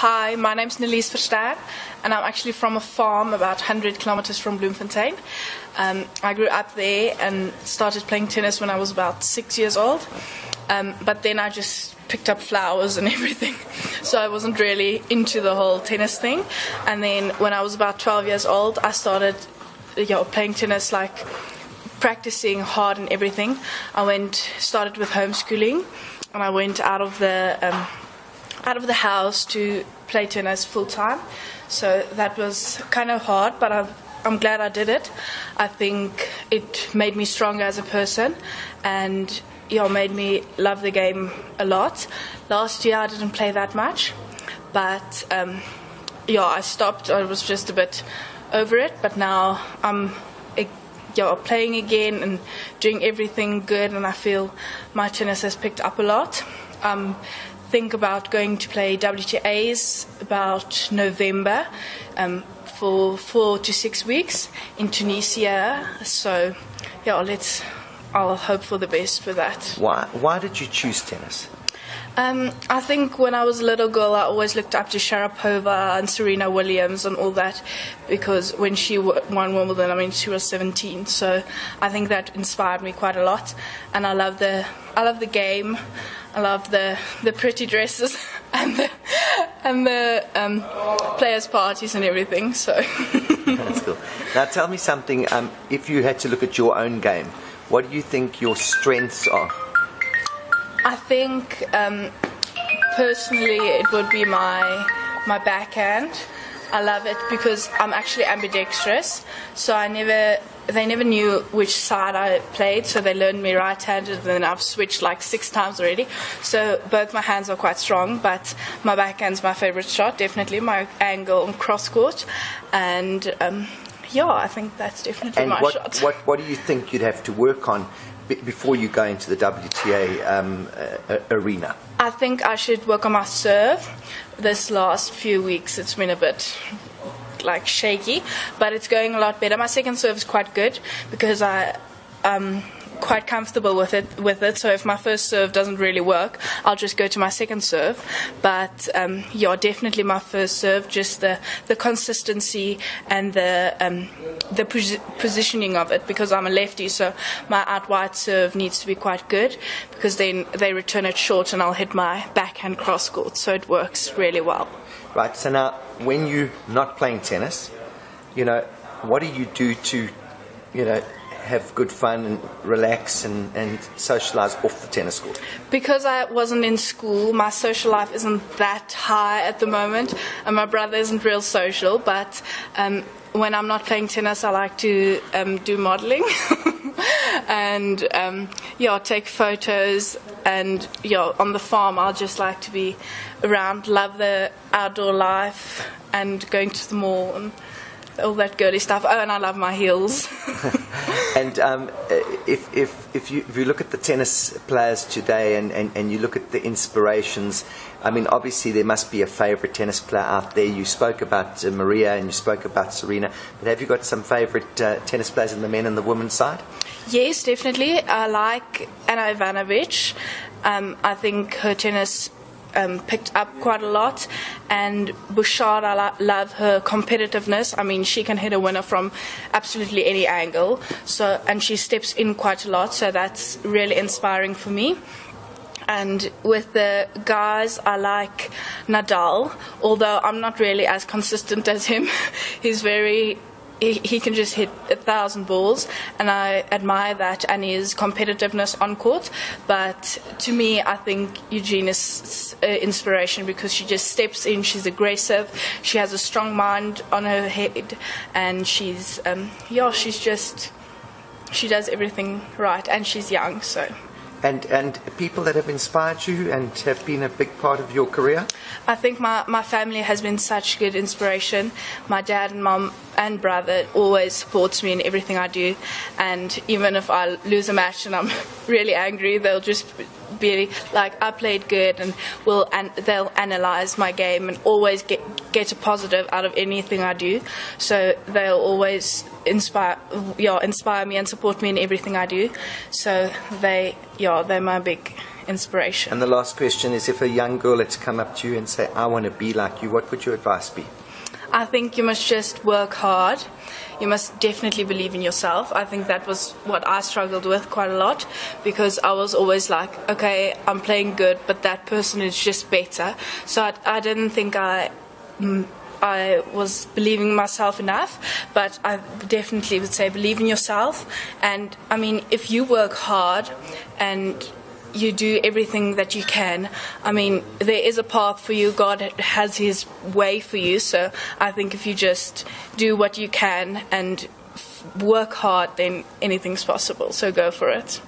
Hi, my name's Nelise Verster, and I'm actually from a farm about 100 kilometers from Bloemfontein. Um, I grew up there and started playing tennis when I was about six years old. Um, but then I just picked up flowers and everything, so I wasn't really into the whole tennis thing. And then when I was about 12 years old, I started you know, playing tennis like practicing hard and everything. I went started with homeschooling, and I went out of the um, out of the house to play tennis full time. So that was kind of hard, but I'm, I'm glad I did it. I think it made me stronger as a person and you know, made me love the game a lot. Last year I didn't play that much, but um, yeah, I stopped. I was just a bit over it, but now I'm yeah, playing again and doing everything good, and I feel my tennis has picked up a lot. Um, think about going to play WTAs about November um, for four to six weeks in Tunisia. So, yeah, let's. I'll hope for the best for that. Why? Why did you choose tennis? Um, I think when I was a little girl, I always looked up to Sharapova and Serena Williams and all that because when she won Wimbledon, I mean, she was 17. So I think that inspired me quite a lot, and I love the I love the game. I love the the pretty dresses and the and the um, players' parties and everything. So that's cool. Now tell me something. Um, if you had to look at your own game, what do you think your strengths are? I think um, personally it would be my my backhand. I love it because I'm actually ambidextrous, so I never they never knew which side I played, so they learned me right-handed, and then I've switched like six times already. So both my hands are quite strong, but my backhand's my favorite shot, definitely my angle on cross court, and um, yeah, I think that's definitely and my what, shot. What what do you think you'd have to work on before you go into the WTA um, uh, arena? I think I should work on my serve. This last few weeks, it's been a bit like shaky, but it's going a lot better. My second serve is quite good because I um, quite comfortable with it. With it, so if my first serve doesn't really work, I'll just go to my second serve. But um, yeah, definitely my first serve. Just the the consistency and the um, the pos- positioning of it because I'm a lefty, so my out wide serve needs to be quite good because then they return it short and I'll hit my backhand cross court, so it works really well. Right. So now, when you're not playing tennis, you know, what do you do to, you know, have good fun and relax and, and socialize off the tennis court? Because I wasn't in school, my social life isn't that high at the moment, and my brother isn't real social. But um, when I'm not playing tennis, I like to um, do modeling. and um, yeah, take photos. And yeah, on the farm, I'll just like to be around, love the outdoor life, and going to the mall and all that girly stuff. Oh, and I love my heels. and um, if, if, if, you, if you look at the tennis players today and, and, and you look at the inspirations, I mean, obviously there must be a favourite tennis player out there. You spoke about uh, Maria and you spoke about Serena, but have you got some favourite uh, tennis players in the men and the women's side? Yes, definitely. I like Ana Ivanovic. Um, I think her tennis um, picked up quite a lot. And Bouchard, I lo- love her competitiveness. I mean, she can hit a winner from absolutely any angle. So, and she steps in quite a lot. So that's really inspiring for me. And with the guys, I like Nadal, although I'm not really as consistent as him. He's very he, he, can just hit a thousand balls, and I admire that and his competitiveness on court. But to me, I think Eugenie is uh, inspiration because she just steps in. She's aggressive. She has a strong mind on her head, and she's um, yeah, she's just she does everything right, and she's young, so and and people that have inspired you and have been a big part of your career? I think my, my family has been such good inspiration. My dad and mom and brother always supports me in everything I do, and even if I lose a match and I'm really angry, they'll just be like, "I played good," and will they'll analyze my game and always get get a positive out of anything I do. So they'll always inspire, yeah, inspire me and support me in everything I do. So they, yeah, they're my big inspiration. And the last question is if a young girl had to come up to you and say, I want to be like you, what would your advice be? I think you must just work hard. You must definitely believe in yourself. I think that was what I struggled with quite a lot because I was always like, okay, I'm playing good, but that person is just better. So I, I didn't think I. mm, I was believing myself enough, but I definitely would say believe in yourself. And I mean, if you work hard and you do everything that you can. I mean, there is a path for you. God has His way for you. So I think if you just do what you can and work hard, then anything's possible. So go for it.